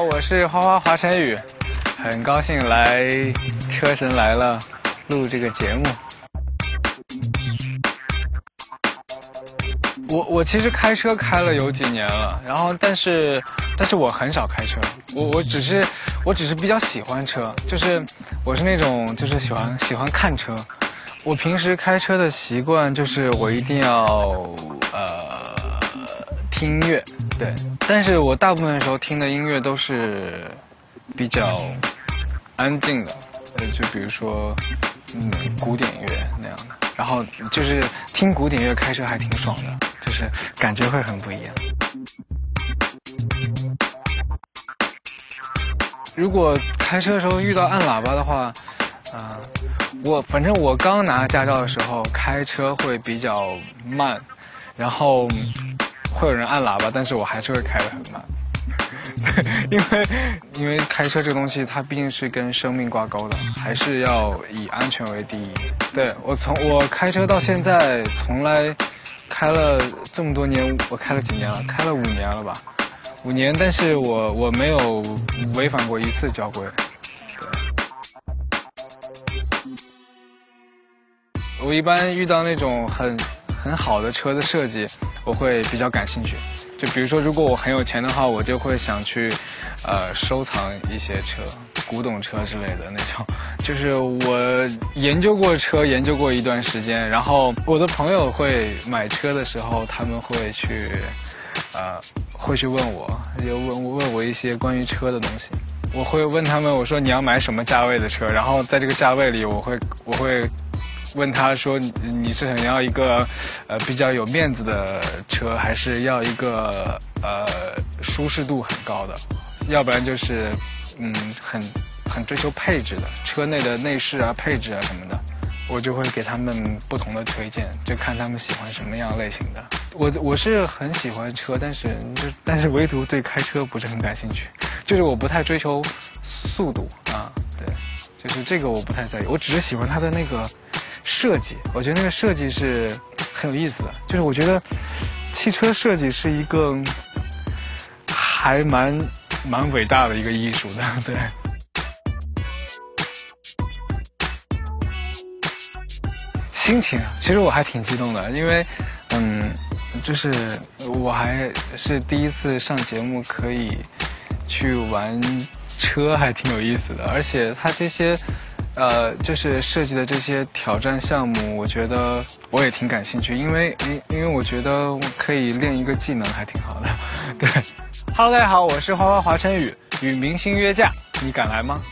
我是花花华晨宇，很高兴来《车神来了》录这个节目。我我其实开车开了有几年了，然后但是但是我很少开车，我我只是我只是比较喜欢车，就是我是那种就是喜欢喜欢看车。我平时开车的习惯就是我一定要听音乐，对，但是我大部分时候听的音乐都是比较安静的，呃，就比如说嗯古典乐那样的，然后就是听古典乐开车还挺爽的，就是感觉会很不一样。如果开车的时候遇到按喇叭的话，啊、我反正我刚拿驾照的时候开车会比较慢，然后会有人按喇叭，但是我还是会开得很慢，因为因为开车这个东西它毕竟是跟生命挂钩的，还是要以安全为第一。对我从我开车到现在从来开了这么多年，我开了几年了？开了五年了吧？五年，但是我我没有违反过一次交规。我一般遇到那种很很好的车的设计，我会比较感兴趣。就比如说，如果我很有钱的话，我就会想去，呃，收藏一些车，古董车之类的那种。就是我研究过车，研究过一段时间，然后我的朋友会买车的时候，他们会去，呃，会去问我，就问问我一些关于车的东西。我会问他们，我说你要买什么价位的车，然后在这个价位里，我会我会问他说你是想要一个呃比较有面子的车，还是要一个呃舒适度很高的，要不然就是嗯很很追求配置的车内的内饰啊配置啊什么的，我就会给他们不同的推荐，就看他们喜欢什么样类型的。我我是很喜欢车，但是就但是唯独对开车不是很感兴趣，就是我不太追求速度啊，对，就是这个我不太在意，我只是喜欢它的那个设计，我觉得那个设计是很有意思的，就是我觉得汽车设计是一个还蛮蛮伟大的一个艺术的，对。心情啊，其实我还挺激动的，因为，嗯，就是我还是第一次上节目，可以去玩车，还挺有意思的。而且它这些，呃，就是设计的这些挑战项目，我觉得我也挺感兴趣，因为因因为我觉得我可以练一个技能，还挺好的。对，Hello，大家好，我是花花华晨宇，与明星约架，你敢来吗？